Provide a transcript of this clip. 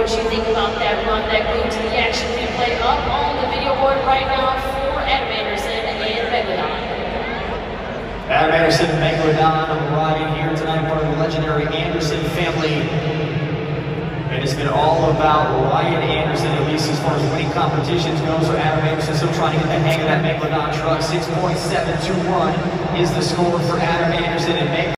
what you think about that run that go to the action replay up on the video board right now for Adam Anderson and Megalodon. Adam Anderson and Megalodon riding here tonight, part of the legendary Anderson family. And it's been all about Ryan Anderson, at least as far as winning competitions go. So Adam Anderson still trying to get the hang of that Megalodon truck. 6.721 is the score for Adam Anderson and Megalodon.